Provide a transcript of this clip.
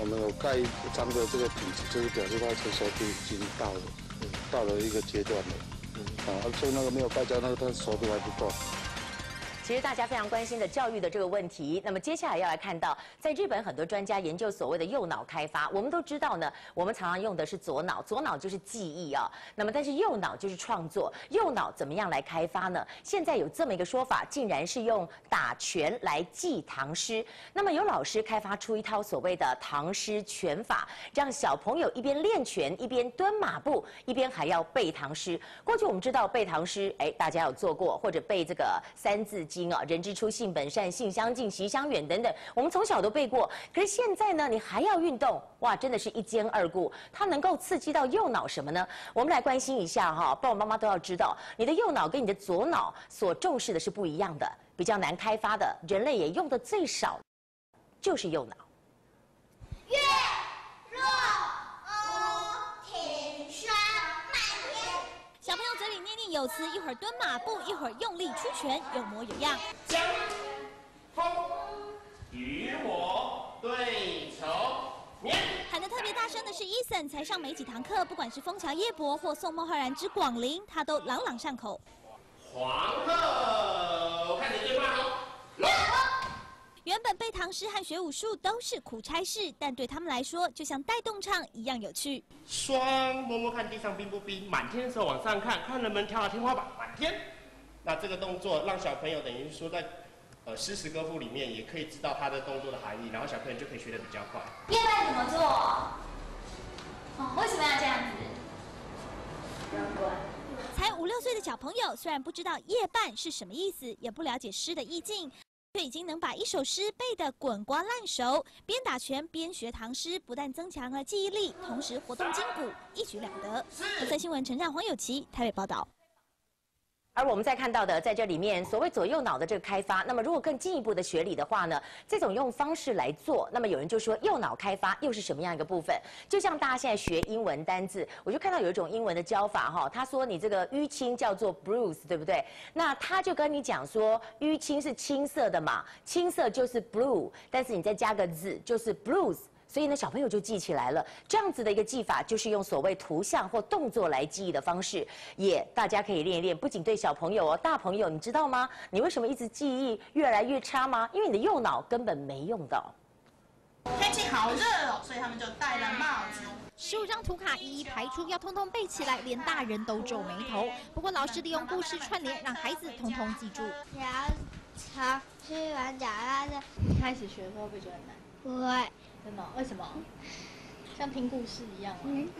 我们有盖章的这个品质，就是表示它成熟度已经到了，到了一个阶段了。啊，所以那个没有盖章，那个它熟度还不够。其实大家非常关心的教育的这个问题，那么接下来要来看到，在日本很多专家研究所谓的右脑开发。我们都知道呢，我们常常用的是左脑，左脑就是记忆啊。那么但是右脑就是创作，右脑怎么样来开发呢？现在有这么一个说法，竟然是用打拳来记唐诗。那么有老师开发出一套所谓的唐诗拳法，让小朋友一边练拳，一边蹲马步，一边还要背唐诗。过去我们知道背唐诗，哎，大家有做过，或者背这个三字经。啊，人之初，性本善，性相近，习相远等等，我们从小都背过。可是现在呢，你还要运动，哇，真的是一兼二顾。它能够刺激到右脑什么呢？我们来关心一下哈，爸爸妈妈都要知道，你的右脑跟你的左脑所重视的是不一样的，比较难开发的，人类也用的最少，就是右脑。有词，一会儿蹲马步，一会儿用力出拳，有模有样。江风与我对愁眠。喊得特别大声的是伊森，才上没几堂课，不管是枫桥夜泊或宋孟浩然之广陵，他都朗朗上口。皇后，看你最慢哦。原本背唐诗和学武术都是苦差事，但对他们来说，就像带动唱一样有趣。双摸摸看地上冰不冰，满天的时候往上看，看能不能跳到天花板，满天。那这个动作让小朋友等于说在呃诗词歌赋里面也可以知道他的动作的含义，然后小朋友就可以学得比较快。夜半怎么做？哦，为什么要这样子？才五六岁的小朋友虽然不知道夜半是什么意思，也不了解诗的意境。却已经能把一首诗背得滚瓜烂熟，边打拳边学唐诗，不但增强了记忆力，同时活动筋骨，一举两得。国赛新闻陈战黄友琪台北报道。而我们在看到的，在这里面所谓左右脑的这个开发，那么如果更进一步的学理的话呢，这种用方式来做，那么有人就说右脑开发又是什么样一个部分？就像大家现在学英文单字，我就看到有一种英文的教法哈，他说你这个淤青叫做 bruise，对不对？那他就跟你讲说淤青是青色的嘛，青色就是 blue，但是你再加个字就是 blues。所以呢，小朋友就记起来了。这样子的一个记法，就是用所谓图像或动作来记忆的方式，也大家可以练一练。不仅对小朋友哦，大朋友你知道吗？你为什么一直记忆越来越差吗？因为你的右脑根本没用到。天气好热哦，所以他们就戴了帽子。十五张图卡一一排出，要通通背起来，连大人都皱眉头。不过老师利用故事串联，让孩子通通记住。小草吃完脚踏车，开始学的时候会觉得难。不会。真的？为什么？像听故事一样吗？